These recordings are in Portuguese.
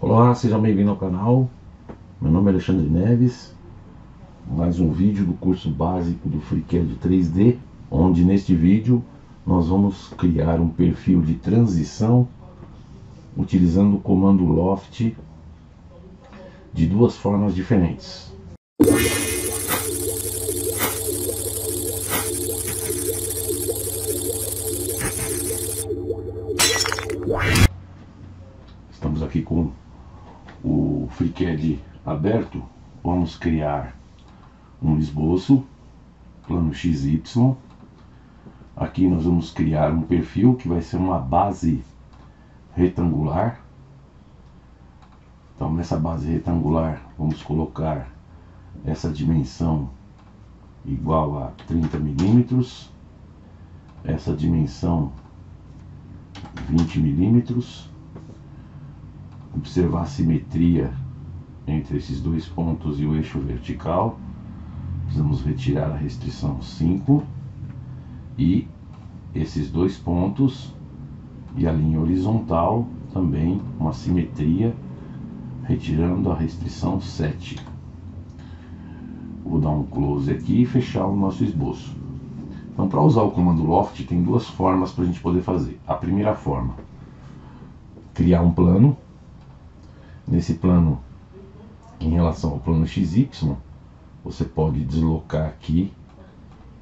Olá, seja bem-vindo ao canal. Meu nome é Alexandre Neves. Mais um vídeo do curso básico do FreeCAD 3D, onde neste vídeo nós vamos criar um perfil de transição utilizando o comando Loft de duas formas diferentes. Estamos aqui com o FreeCAD aberto. Vamos criar um esboço, plano XY. Aqui nós vamos criar um perfil que vai ser uma base retangular. Então nessa base retangular vamos colocar essa dimensão igual a 30 milímetros, essa dimensão 20 milímetros. Observar a simetria entre esses dois pontos e o eixo vertical. Precisamos retirar a restrição 5 e esses dois pontos e a linha horizontal também uma simetria retirando a restrição 7. Vou dar um close aqui e fechar o nosso esboço. Então, para usar o comando Loft, tem duas formas para a gente poder fazer. A primeira forma, criar um plano. Nesse plano, em relação ao plano XY, você pode deslocar aqui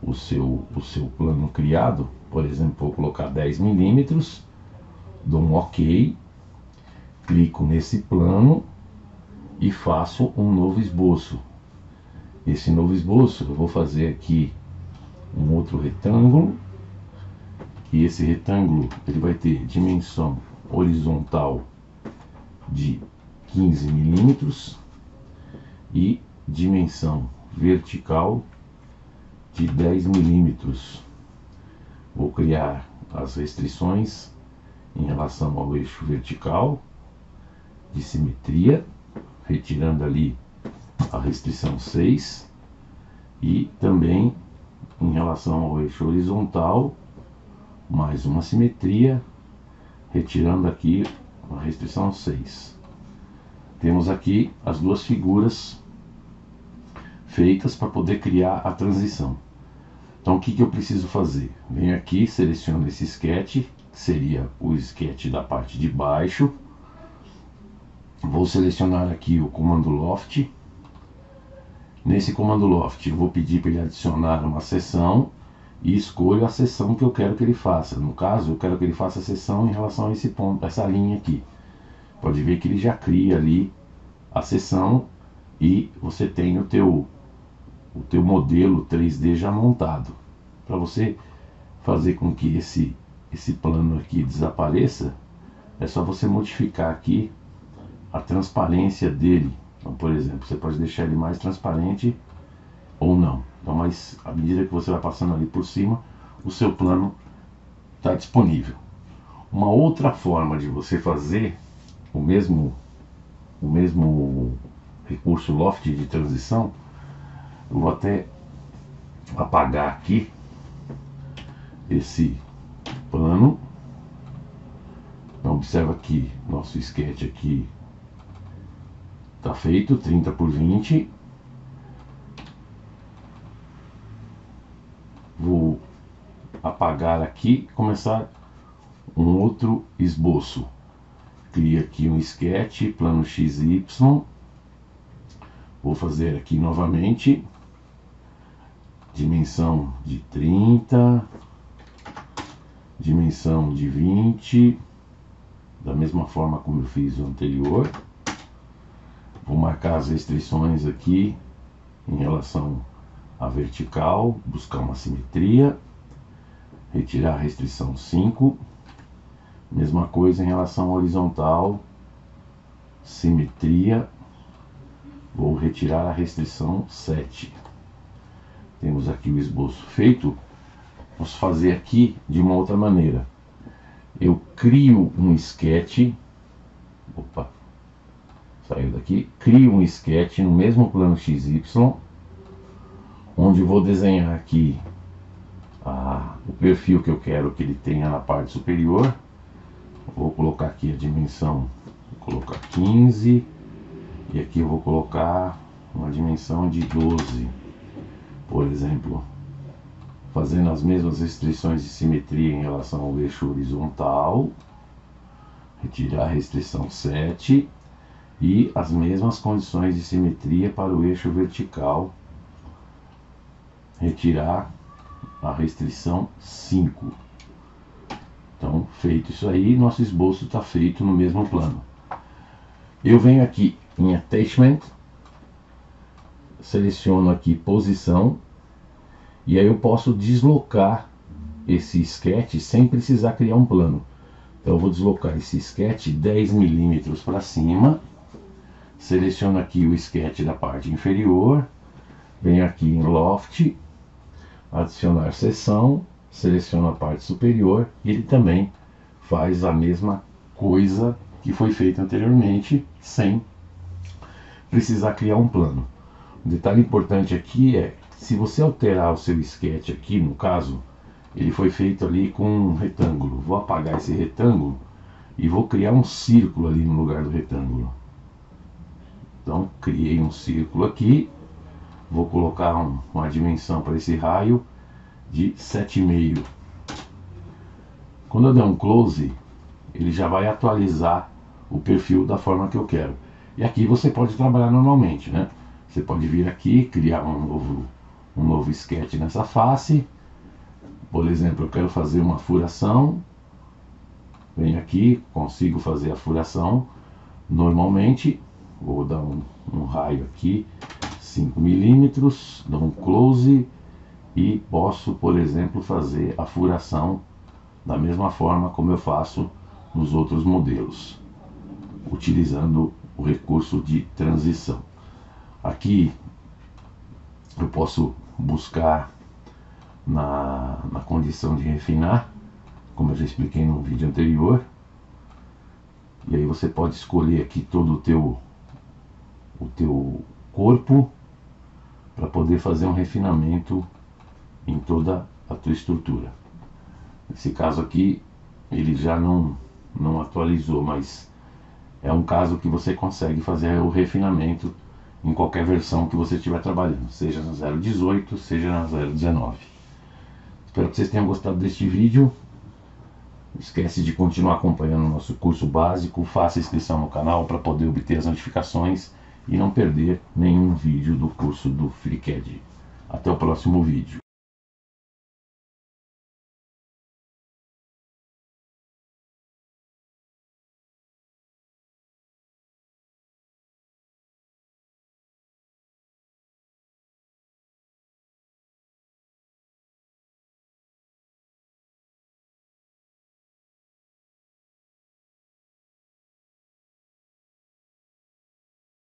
o seu, o seu plano criado. Por exemplo, vou colocar 10 milímetros, dou um OK, clico nesse plano e faço um novo esboço. Esse novo esboço eu vou fazer aqui um outro retângulo e esse retângulo ele vai ter dimensão horizontal de 15 milímetros e dimensão vertical de 10 milímetros. Vou criar as restrições em relação ao eixo vertical de simetria, retirando ali a restrição 6 e também em relação ao eixo horizontal, mais uma simetria, retirando aqui a restrição 6. Temos aqui as duas figuras feitas para poder criar a transição. Então o que, que eu preciso fazer? Venho aqui, seleciono esse sketch, que seria o sketch da parte de baixo. Vou selecionar aqui o comando Loft Nesse comando loft, eu vou pedir para ele adicionar uma seção e escolho a seção que eu quero que ele faça. No caso, eu quero que ele faça a seção em relação a esse ponto, essa linha aqui. Pode ver que ele já cria ali a seção e você tem o teu o teu modelo 3D já montado. Para você fazer com que esse esse plano aqui desapareça, é só você modificar aqui a transparência dele então, por exemplo, você pode deixar ele mais transparente ou não. Então, mas à medida que você vai passando ali por cima, o seu plano está disponível. Uma outra forma de você fazer o mesmo, o mesmo recurso loft de transição, eu vou até apagar aqui esse plano. Então observa que nosso sketch aqui Tá feito, 30 por 20. Vou apagar aqui começar um outro esboço. Cria aqui um sketch, plano XY. Vou fazer aqui novamente. Dimensão de 30. Dimensão de 20. Da mesma forma como eu fiz o anterior. Vou marcar as restrições aqui em relação à vertical, buscar uma simetria, retirar a restrição 5. Mesma coisa em relação à horizontal, simetria, vou retirar a restrição 7. Temos aqui o esboço feito. Vamos fazer aqui de uma outra maneira. Eu crio um sketch. Opa, saiu daqui, crio um sketch no mesmo plano XY, onde vou desenhar aqui a, o perfil que eu quero que ele tenha na parte superior. Vou colocar aqui a dimensão, vou colocar 15 e aqui eu vou colocar uma dimensão de 12 por exemplo. Fazendo as mesmas restrições de simetria em relação ao eixo horizontal retirar a restrição 7 e as mesmas condições de simetria para o eixo vertical. Retirar a restrição 5 então feito isso aí nosso esboço está feito no mesmo plano eu venho aqui em Attachment, seleciono aqui posição e aí eu posso deslocar esse sketch sem precisar criar um plano. Então eu vou deslocar esse sketch 10 milímetros para cima, seleciono aqui o sketch da parte inferior, venho aqui em Loft, adicionar seção, seleciono a parte superior e ele também faz a mesma coisa que foi feito anteriormente sem precisar criar um plano. Um detalhe importante aqui é se você alterar o seu sketch aqui, no caso, ele foi feito ali com um retângulo. Vou apagar esse retângulo e vou criar um círculo ali no lugar do retângulo. Então, criei um círculo aqui. Vou colocar um, uma dimensão para esse raio de 7,5. Quando eu der um close, ele já vai atualizar o perfil da forma que eu quero. E aqui você pode trabalhar normalmente, né? Você pode vir aqui, criar um novo, um novo sketch nessa face. Por exemplo, eu quero fazer uma furação. Venho aqui, consigo fazer a furação. Normalmente, vou dar um, um raio aqui, 5 milímetros, dou um close e posso, por exemplo, fazer a furação da mesma forma como eu faço nos outros modelos utilizando o recurso de transição. Aqui eu posso buscar na, na condição de refinar, como eu já expliquei no vídeo anterior. E aí você pode escolher aqui todo o teu, o teu corpo para poder fazer um refinamento em toda a tua estrutura. Nesse caso aqui, ele já não, não atualizou, mas é um caso que você consegue fazer o refinamento em qualquer versão que você estiver trabalhando, seja na 018, seja na 019. Espero que vocês tenham gostado deste vídeo. Esquece de continuar acompanhando o nosso curso básico, faça inscrição no canal para poder obter as notificações e não perder nenhum vídeo do curso do FreeCAD. Até o próximo vídeo.